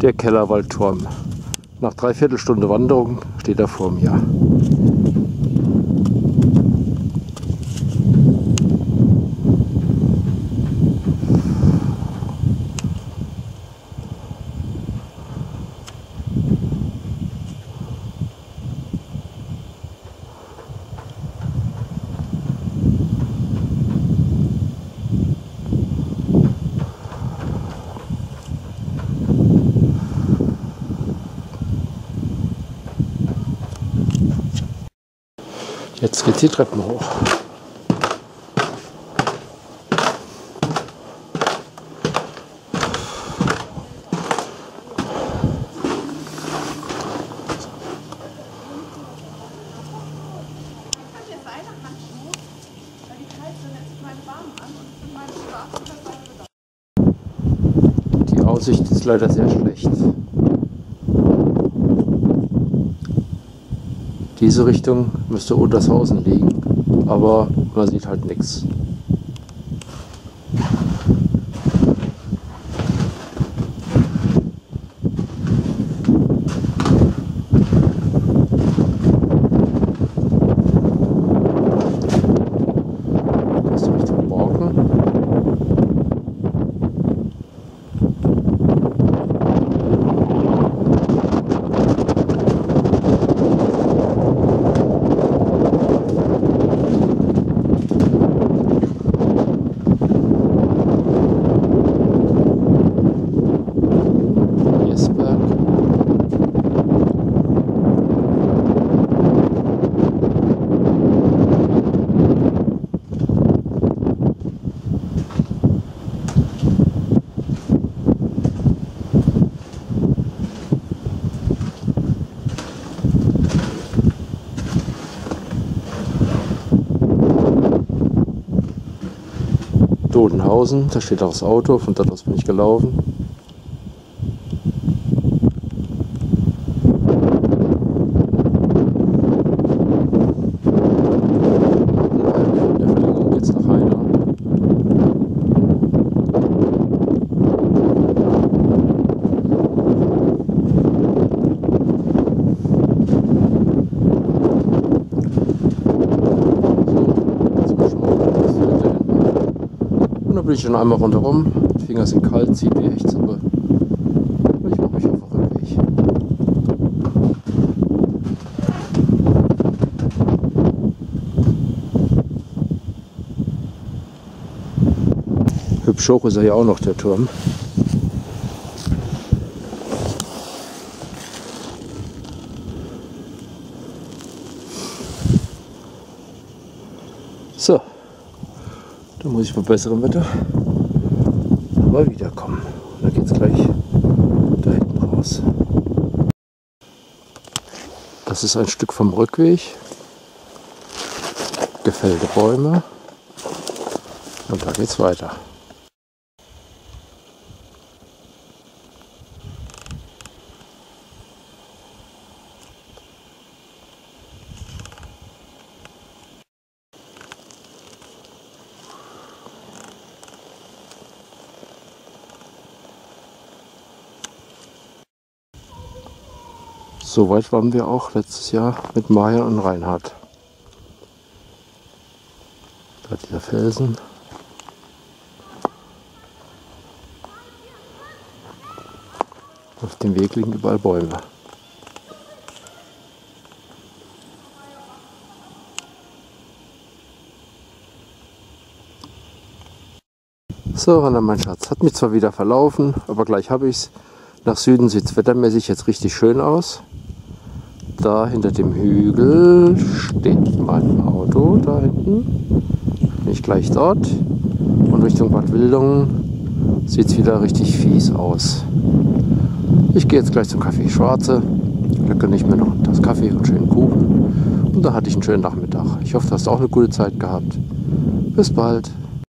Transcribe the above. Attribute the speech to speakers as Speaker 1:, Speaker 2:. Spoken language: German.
Speaker 1: Der Kellerwaldturm. Nach dreiviertel Stunde Wanderung steht er vor mir. Jetzt geht die Treppen hoch. Die Aussicht ist leider sehr schlecht. Diese Richtung müsste Untershausen liegen, aber man sieht halt nichts. Das ist Richtung Borken. Jesberg. Dodenhausen, da steht auch das Auto, von dort aus bin ich gelaufen. In der Verlängerung geht's nach Heiner. So, jetzt mal schauen, was wir da dann bin ich schon einmal rundherum. Die Finger sind kalt, zieht wie Hechtsuppe. Und ich mache mich auf den Rückweg. Hübsch hoch ist er ja auch noch, der Turm. So, dann muss ich bei besserem Wetter mal wiederkommen. Und dann geht's gleich da hinten raus. Das ist ein Stück vom Rückweg. Gefällte Bäume. Und da geht's weiter. So weit waren wir auch letztes Jahr mit Maya und Reinhard. Da dieser Felsen. Auf dem Weg liegen überall Bäume. So, Hanna, mein Schatz. Hat mich zwar wieder verlaufen, aber gleich habe ich es. Nach Süden sieht es wettermäßig jetzt richtig schön aus. Da hinter dem Hügel steht mein Auto, da hinten. Bin ich gleich dort. Und Richtung Bad Wildungen sieht es wieder richtig fies aus. Ich gehe jetzt gleich zum Café Schwarze. Da gönne ich mir noch das Kaffee und schönen Kuchen. Und da hatte ich einen schönen Nachmittag. Ich hoffe, du hast auch eine gute Zeit gehabt. Bis bald.